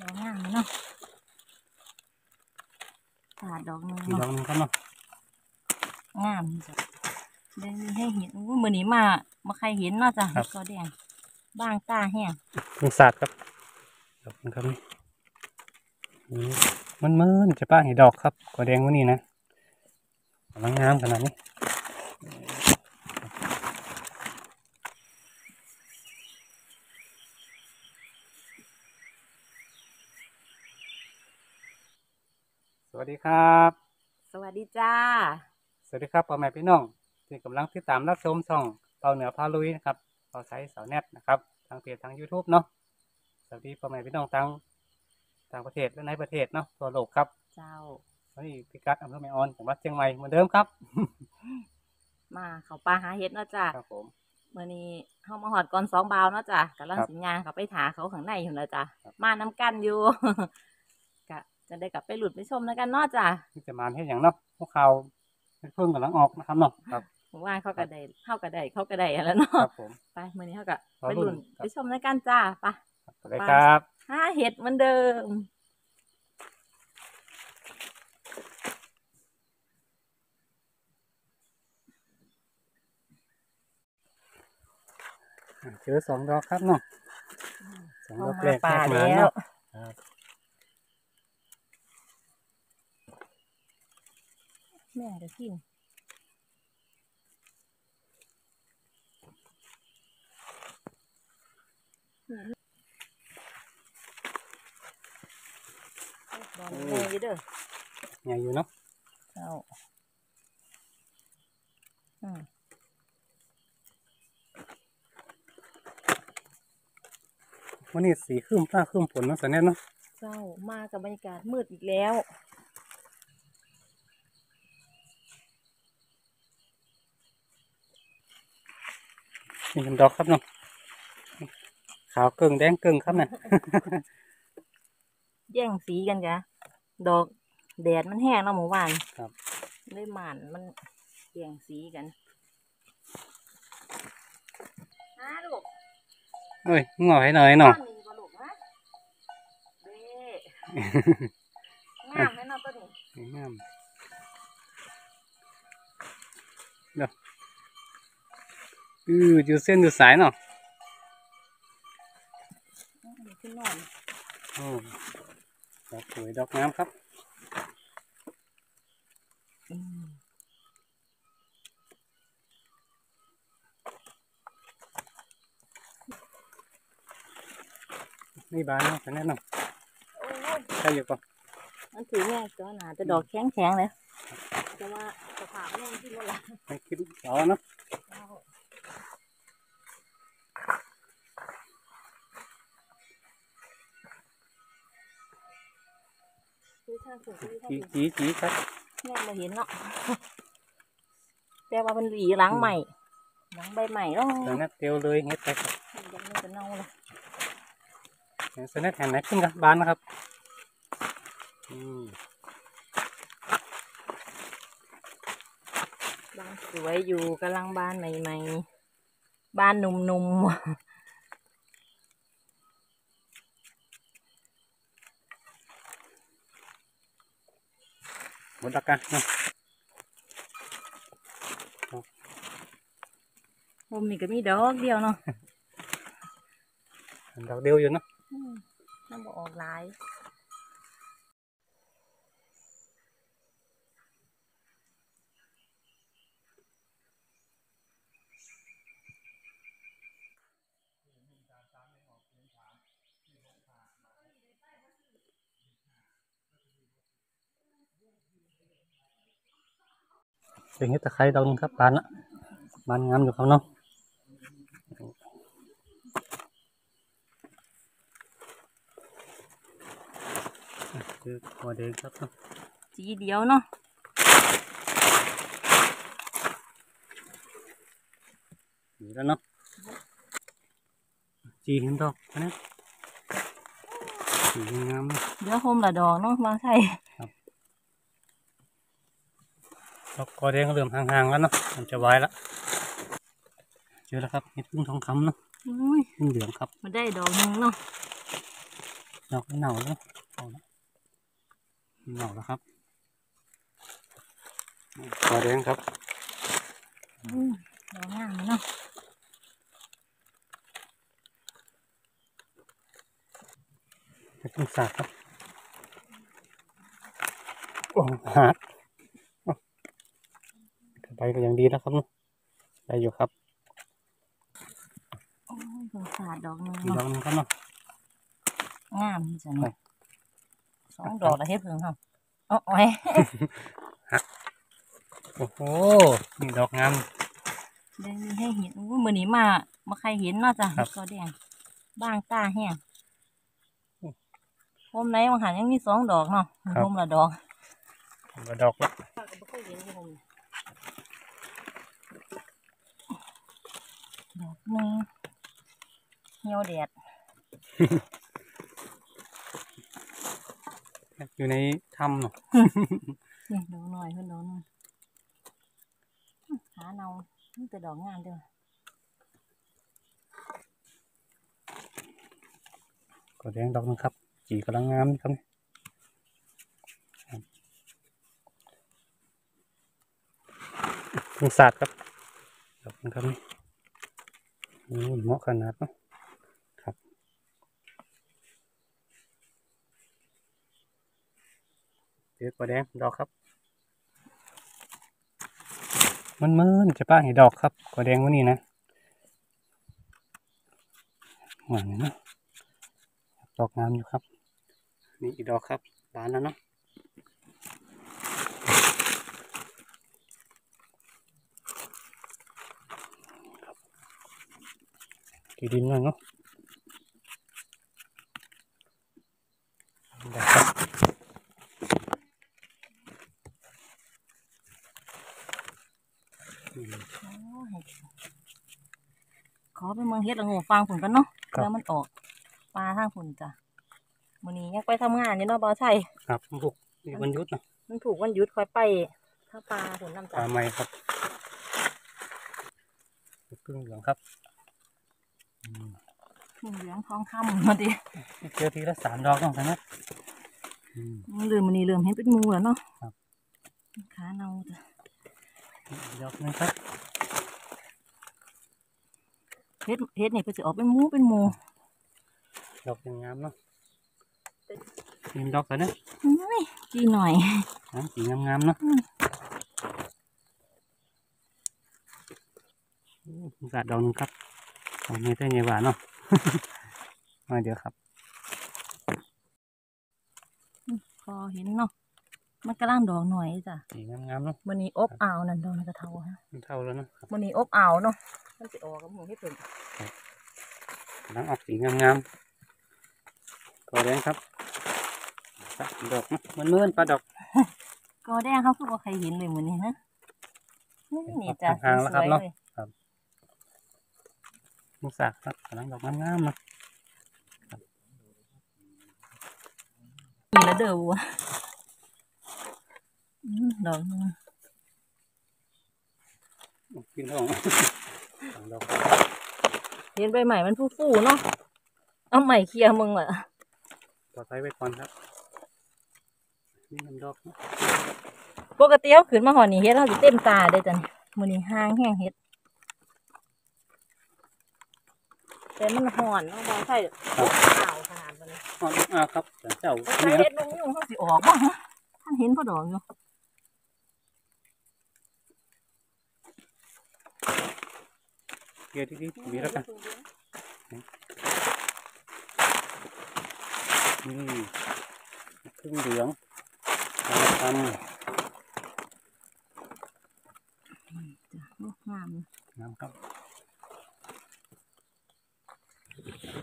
ดอกงามเนาะขาดดอกหนึงอีกดอเนาะกหนึงครับเนาะงามจ้ะเดินให้เห็นอู้มือนี้มามาใครเห็นเนาะจ้ะก็แดงบางตาแห้งเพิ่งสาดครับดอกหนึงครับนี่นี่มันมืนจะป้าเห็นดอกครับกอแดงวันนี้นะกำลังงามขนาดนี้ ดีครับ สวัสดีจ้า สวัสดีครับพ่อแม่พี่น้องที่กำลังติดตามรับชมช่องเปาเหนือพาลุยนะครับเปาไซส์สาวแนทนะครับทางเพจทาง YouTube เนาะสวัสดีพ่อแม่พี่น้องต่างต่างประเทศและในประเทศเนาะทั่วโลกครับ เจ้าวันนี้พิกัดอำเภอแม่ออนจังหวัดเชียงใหม่เหมือนเดิมครับ มาเขาปลาหาเห็ดเนาะจ้ะครับผมมื่อนี้เฮามาหอดก่อนสองบาวเนาะจ้ะกำลังครับสิญญางเขาไปถาเขาข้างในอยู่นะจ้ะครับมาน้ำกันอยู่กะ จะได้กลับไปหลุดไปชมแล้วกันเนาะจ้ะที่จะมาเฮ็ดอย่างเนาะพวกเขาเพิ่งกำลังออกนะครับเนาะครับผมว่าเขากระไดเข้ากระไดเขากระไดอะไรเนาะครับผมไปมื่อนี้เขากะรอไปรุ่หลุนดครับไปชมแล้วกันจ้าไปสวัสดีครับหาเห็ดเหมือนเดิมเจอสองดอกครับเนาะสองดเข้าอกมาแรกป่าแรกมาแล้ว เนาะครับ แม่จะทิ้งดอนแม่อยู่เด้อใหญ่อยู่เนาะเจ้าอืมวันนี้สีครึ้มฟ้าครึ้มฝนเนาะสาวแนทเนาะเจ้ามากับบรรยากาศมืดอีกแล้ว นี่เป็นดอกครับเนาะขาวเกิงแดงเกิงครับเนี่ยแย่งสีกันกะดอกแดดมันแห้งแล้วหมู่บ้านครับเลยหมันมันแย่งสีกันฮะลูกเอ้ยงอให้หน่อยเนาะบ้มีบ่ลูกฮะเด้งามไหมเนาะตัวนี้งามเดี๋ยว อืออยู่เส้นอยู่สายเนาะอืมขึ้นนอนโอ้ดอกสวยดอกงามครับอืมนี่บานเนาะสาวแนทเนาะโอ้ยใช่อยู่ปะมันถือแง่จ้าหนาจะดอกแข็งแข็งๆเลยแต่ว่าสภาพแม่งที่โน่นละไม่คิดเอาเนาะางถึงที่ทางจีถึงจีจีครับแม่มาเห็นเนาะแต่ว่ามันหวีหลังใหม่หลังใบใหม่แล้วสาวแนทเตียวเลยเฮ็ดไปครับยังไม่จะเน่าเลยสาวแนทแห่งไหนขึ้นกับบานนะครับอืมบานสวยอยู่กำลังบานใหม่ๆบานหนุ่มๆ หมดละกันเนาะผมนี่ก็มีดอกเดียวเนาะดอกเดียวอยู่เนาะอืมน้ำบอออกหลาย เป็นเฮ็ดตะไคร้ดอกหนึงครับบานละบานงามอยู่ครับเนาะอะคือหัวแดงครับเนาะสีเดียวเนาะอยู่แล้วเนาะจีเห็นดอกอันนี้สีงามเนาะเดี๋ยวโฮมละดอกเนาะมาใช่ ดอกกอแดงก็เริ่มห่างๆแล้วเนาะมันจะไว้ละเจอแล้วครับเห็ดพึ่งทองคำเนาะอุ้ยพึ่งเหลืองครับมาได้ดอกหนึงเนาะดอกมันเน่าแล้วเอาละมันเน่าแล้วครับปลาแดงครับอืมดอกงามเนาะเห็ดพึ่งสาดครับโอ้หัก ไปก็ยังดีนะครับเนอะได้อยู่ครับโอ้ยสงสารดอกหนึงอีกดอเนาะกหนึงครับเนาะงามจังไปสองดอกละเฮ็ดเพิ่งค่ะอ๋อโอ้ยโอ้โหนี่ดอกงามได้มีให้เห็นอู้มื้อนี้มาบ่ใครเห็นเนาะจ้ะครัเฮ็บดก็แดงบางตาแห้งผมไหนบางหันยังมีสองดอกเนาะผมละดอกก็ดอกละ ป้าก็บ่เคยเห็นที่ผมดอก หนึงเหี่ยวแดด อยู่ในถ้ำเนาะ นี่ดอกน้อยเพิ่นดอกน้อยอื้อหาเนามีแต่ดอกงามเด้อก็แดงดอกหนึงครับ จีกำลังงามนี่ครับนี่ครับพึ่งสาดครับดอกหนึงครับนี่นี่ เหมาะขนาดเนาะครับ เด็กกว่าแดงดอกครับ มันมืนจะป้าเห็นดอกครับกว่าแดงวันนี้นะเหมือนนะดอกงามอยู่ครับ นี่อีกดอกครับบานแล้วเนาะ กีดินหน่อยเนาะดอกครับอืมโอ้ยขอไปเมืองเฮ็ดละโงูฟังผุนกันเนาะครับแล้วมันออกปลาทางผุนจ้ะมื้อนี้ยังไปทำงานอยู่เนาะบ่าวชัยครับพวกนี่วันหยุดเนาะมันถูกวันหยุดค่อยไปถ้าปลาผุนน้ำปจ้ะลาไม้ครับพึ่งเหลืองครับอืมพึ่ง เหลืองทองคำมาดิเจอทีละสามดอกต้องนะอืมเริ่มมื้อนี้เริ่มเห็นเป็นมูแล้วเนาะขาเนาจ้ะดอกนึงครับเฮ็ดเฮ็ดนี่เพิ่นสิออกเป็นมูเป็นมูดอกยังงามเนาะมีดอกกันนะอุ้ยกี่หน่อยน้ำสีงามๆเนาะกาดดอกนึงครับ ดอกนี้ได้ไงหวานเนาะมาเดี๋ยวครับพอเห็นเนาะมันกำลังดอกหน่อยจ้ะสีงามๆเนาะมื้อนี้อบอ้าวนั่นดอกมันกระเทาฮะมันเท่าแล้วเนาะครับมื้อนี้อบอ้าวเนาะมันสิออกกับหมูเฮ็ดเพิ่นกำลังออกสีงามๆก็แดงครับดอกเนาะมันเมื่อนๆปลาดอกก็แดงเขาคือว่าใครเห็นเลยเหมือนนี้นะนี่จ้ะห่างแล้วครับสวยเนาะ ลยมุกสากครับกำลังดอกงามๆเนาะมีแล้วเด้อวัวอืมดอกหนึงกินทองสองดอกเห็นใบใหม่มันฟูๆเนาะเอาใหม่เคลียร์มึงล่ะปลอดภัยไว้ก่อนครับ นี่มันดอกเนาะปกติเอาขึ้นมาหอนี่เฮ็ดเฮาสิเต็มตาได้จ้ะนี่มื้อนี้ห้างแห้งเฮ็ด แต่มันหอนเนาะบ่ใช่ขาวขนาดนั้นอ๋ออ่าครับแต่เจ้าถ้าเนี่ยเฮ็ดลงยุ่งเฮาสิออกบ่ฮะท่านเห็นพอดอกอยู่เกียร์ที่ๆมีแล้วกันนี่ครึ่งเหลืองทำจ้ะโอ้งามน้ำครับ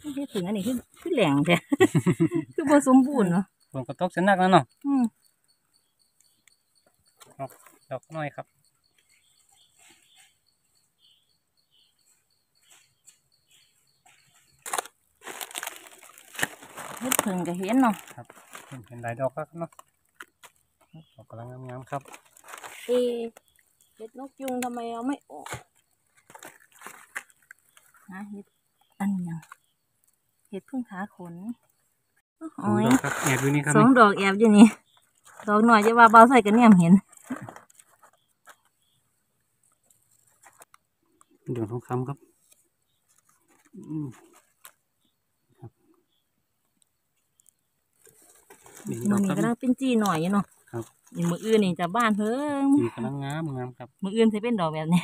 เฮ็ดถึงอันนี้คือคือแหลงแท้ คือบ่สมบูรณ์เนาะฝนก็ตกเส้นนักแล้วเนาะอืมดอกน้อยครับเฮ็ดเพิ่งก็เห็นเนาะเห็นเห็นหลายดอกแล้วครับเนาะดอกกำลังงามๆครับเอ๊ะเฮ็ดนกยุงทำไมเอาไม่ออกนะเฮ็ดอันนี้ยัง เฮ็ดพึ่งขาขนโอ้สองดอกครับแอบอยู่นี่ครับสองดอกแอบอยู่นี่ดอกหน่อยจะว่าเบาใส่กันเนี่ยเห็นเดี๋ยวทองคำครับอืมครับนี่ดมืออกนี้ครับก็ได้เป็นจีหน่อยอยู่เนาะครับนี่มืออื่นนี่จะบ้านเพิ่งสีกำลังงามงามครับมืออื่นจะเป็นดอกแบบนี้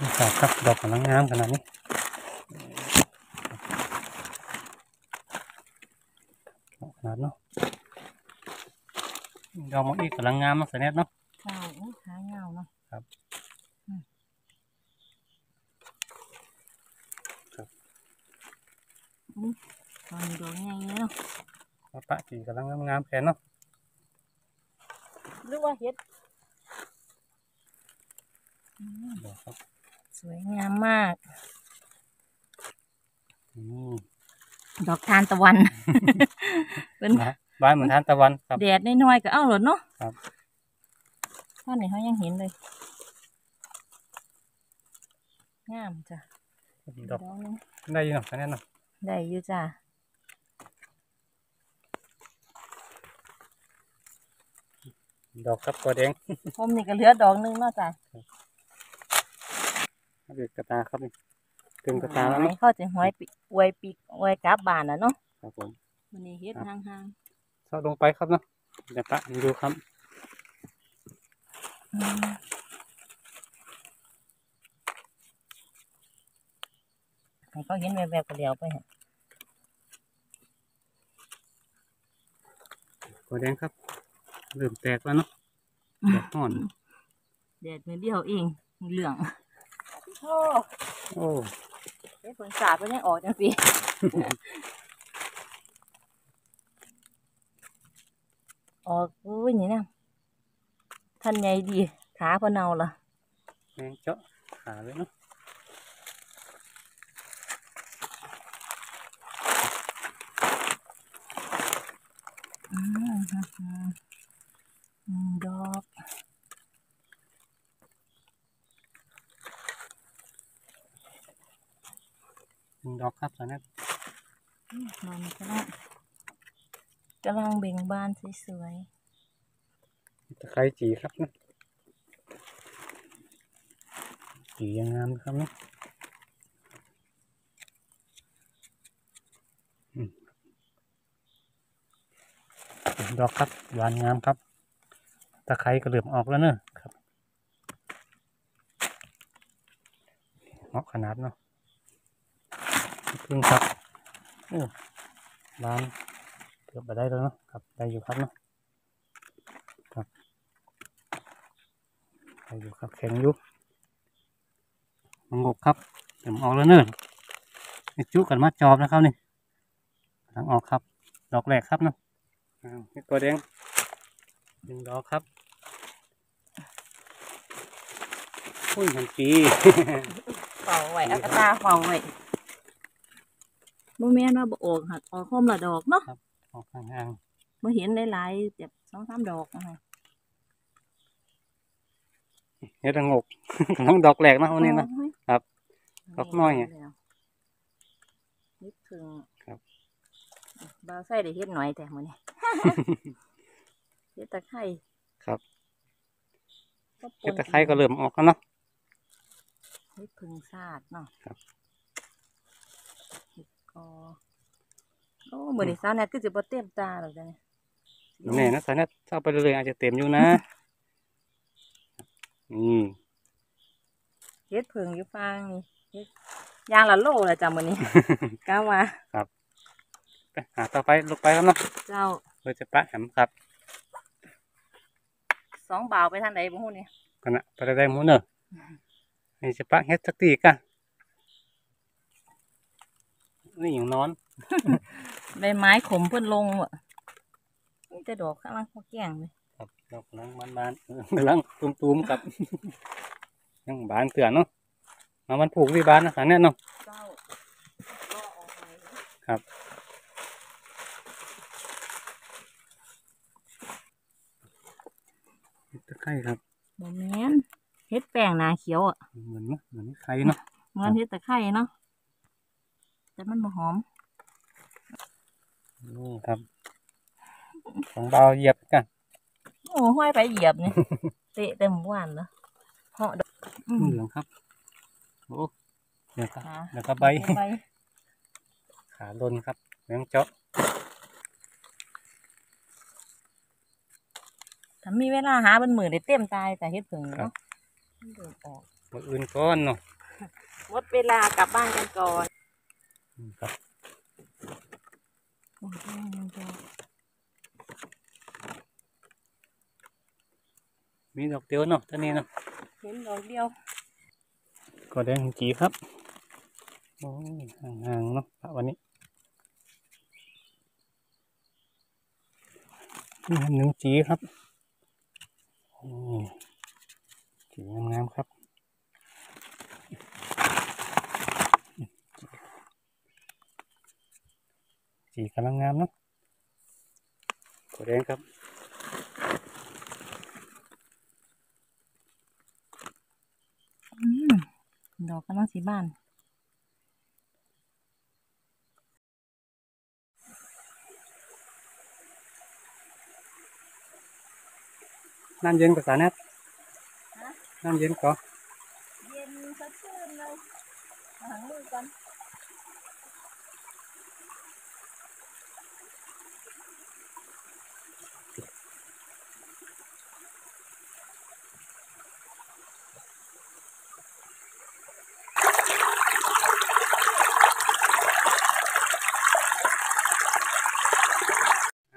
นี่ดอกครับดอกกำลังงามขนาดนี้ดอกขนาดเนาะดอกมะอีกกำลังงามเนาะแสนเนาะใช่อุ้ยขาเงาเนาะครับอืมครับอุ้ยตอนนี้ดอกใหญ่เนาะมะปะสีกำลังงามๆแค่เนาะหรือว่าเห็ดอืมดอกครับ สวยงามมาก อืมดอกทานตะวัน เป็นนะบ้านเหมือนทานตะวันครับ แดดน้อยๆก็เอาหลดเนาะครับ ท่านไหนเขายังเห็นเลย งามจ้ะดอกดอกหนึงได้อยินหรอแสนเนาะได้อยู่จ้ะดอกครับตัวแดง ผมนี่ก็เหลือดอกหนึงเนาะจ้ะ เด็กกระตาครับนี่เต็มกระตาแล้วเนาะเขาจะหอยปีอวยปีกอวยกลับบานนะเนาะครับผมวันนี้เฮ็ดครับห่างเข้าลงไปครับเนาะเดี๋ยวปะดูครับๆอืมให้เขาเห็นแบบๆก็เดียวไปฮะตัวแดงครับ เริ่มแตกแล้วเนาะแตกห่อนแดดมือเดียวเองเหลือง โอ้โอ้เฮ็ดผลสาดไปยังออกจังสิออกอุ้ยนี่นะท่านใหญ่ดีขาเพนเนาล่ะแมงเจาะขาเลยเนาะ อืมฮึฮึอืมดอก หนึ่งดอก ครับตอนนี้มันก็ได้กำลังเบ่งบานสวยตะไคร้จีครับเนาะจียังงามครับเนาะอืมดอกครับหวานงามครับ ตะไคร้ก็เริ่มออกแล้วเนอะครับเหมาะขนาดเนาะ พึ่งครับโอ้บานเกือบไปได้แล้วเนาะครับได้อยู่ครับเนาะครับได้อยู่ครับแข็งอยู่มังกครับเริ่มออกแล้วเนอะนี่จุกันมาจอบนะครับนี่ทางออกครับ ดอกแรกครับเนาะนี่ตัวแดงหนึ่งดอกครับอุ้ยมันปีเฝ้าไว้อากาตาเฝ้าไว้ บ่แม่นว่าบ่ออกหักออกคมละดอกเนาะออกห่างบ่เห็นหลายๆแบบสองสามดอกนะคะๆเฮ็ดระงกน้องดอกแรกเนาะวันนี้นะโอ้ยครับ ดอกน้อยไงนิดถึงครับบ่าวใส่ได้เฮ็ดหน่อยแต่มื้อนี้เฮ็ดตะไคร้ครับก็ปนเฮ็ดตะไคร้ก็เริ่มออกแล้วเนาะเฮ็ดพึ่งซาดเนาะครับ เฮ็ดกอโอ้มื้อนี้สาวแนทคือสิบ่เต็มตาหรอกจ้ะเนี่ยแน่นะสายนัดเข้าไปเรื่อยๆอาจจะเต็มอยู่นะอืมเฮ็ดพึ่งอยู่ฟังนี่เฮ็ดยางละโลละจ้ะมื้อนี้กล้าว่าไปหาต่อไปลงไปครับเนาะเจ้าเราจะปะแหมครับสองบ่าวไปทางใดบ่ฮู้นี่กันนะไปได้หมูเนอะนี่จะปะเฮ็ดสักตีกะ นี่อย่างนอนใบไม้ขมเพิ่นลงอะมีแต่ดอกข้างล่างพอแกงเลยครับดอกกำลังบานบานๆเออกำลังตูมๆครับยังบานเกลือเนาะมามันผูกที่บานนะสายนัดเนาะเจ้าก็ออกไปครับเฮ็ดตะไคร้ครับบ่แม่นเฮ็ดแป้งนาเขียวอะเหมือนเนาะเหมือนไข่เนาะเหมือนเฮ็ดตะไคร้เนาะ แต่มันบ่หอมนี่ครับของเบาเหยียบกันโอ้ห้อยไปเหยียบนี่เตะเต็มอวานเนาะเหาะดอกอืมเหลืองครับโอ้เดี๋ยวก็ขาเดี๋ยวก็ใบใบขาลนครับเหลืองเจาะถ้ามีเวลาหาเป็นมือได้เต็มตายแต่เฮ็ดผึ่งเนาะมันเดินออกมืออื่นก้อนเนาะหมดเวลากลับบ้านกันก่อนอืม ครับโอ้ยมันจะมีดอกเดียวเนาะท่านี้เนาะเห็นดอกเดียว ก็แดงจีครับโอ้ยห่างๆเนาะวันนี้นี่ครับหนึ่งจีครับนี่จีงามๆครับ จีกำลังงามเนาะก็แดงครับอืมดอกกำลังสีบานน้ำเย็นกว่าสาแนทน้ำเย็นก็เย็นสดชื่นเลยมาหางมือกัน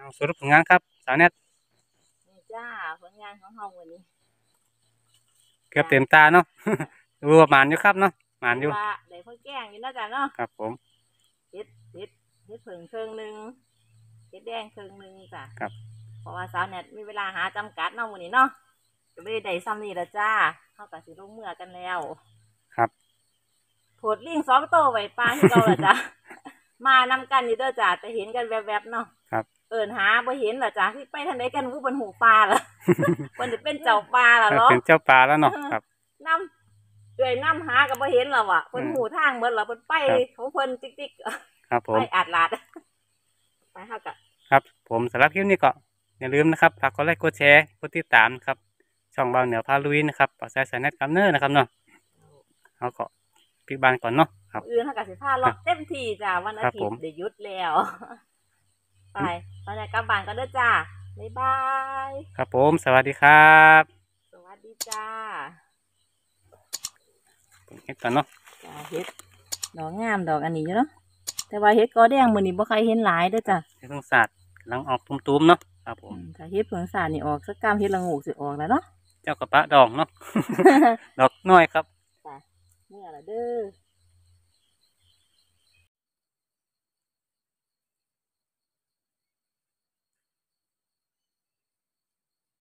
เอาส รุปผลงานครับสาแนทนี่จ้าผลงานของเฮาวันนี้ เกือบเต็มตาเนาะดูว่าหมานอยู่ครับเนาะหมานอยู่ว่าได้พ่อแกงอยู่นะจ๊ะเนาะครับ ผมเฮ็ดเฮ็ดเฮ็ดผึ่งเครื่องหนึงเฮ็ดแดงเครื่องหนึงจ้ะครับเพราะว่าสาวเน็ตมีเวลาหาจำกัดเนาะมื้อนี้เนาะก็เลยได้ซ้ำนี่ละจ้าเฮาก็สิลงเมื่อกันแล้ว ครับโผดลิงสองโตวไว้ปลาที่เราละจ้ะมานำกันอยู่เด้อจ้ะแต่เห็นกันแวบๆเนาะครับ เอิ้นหาบ่เห็นล่ะจ้ะที่ไปทางใดกันผู้บนหูปลาล่ะเพิ่นสิเป็นเจ้าปลาล่ะเนาะเป็นเจ้าปลาแล้วเนาะครับนํเอ้อยนํหาก็บ่เห็นแล้วอะเพิ่นอืมหูทางเบิดแล้วเพิ่นไปครับของเพิ่นติ๊กๆครับผไปมอาดลาดไปเฮาก็ครับ ผมสำหรับคลิปนี้ก็อย่าลืมนะครับฝากกดไลค์กดแชร์กดติดตามนะครับ ช่องเบาเหนือพาลุยนะครับปักสายสายแนทกัมเนอร์นะครับเนาะเขาก็ปิดบานก่อนเนาะครับอื่นเฮาก็สิพาเลาะเต็มที่จ้ะวันอาครับทิผตมย์ได้หยุดแล้ว ไปตอนนี้กลับบ้านกันเด้อจ้าบ๊ายบาย ครับผมสวัสดีครับสวัสดีจ้าผมเฮ็ดก่อนเนาะจ้าเฮ็ดดอกงามดอกอันนี้อยู่เนาะแต่ว่าเฮ็ดกอแดงมื้อนี้บ่ใครเห็นหลายเด้อจ้ะเฮ็ดต้องศาสตร์กำลังออกตุ้มๆเนาะครับผมอืมถ้าเฮ็ดเผืองสาดนี่ออกสักกามเฮ็ดละโงูสิออกแล้วเนาะเจ้ากระปะดองเนาะดอกน้อยครับเมื่อละเด้อ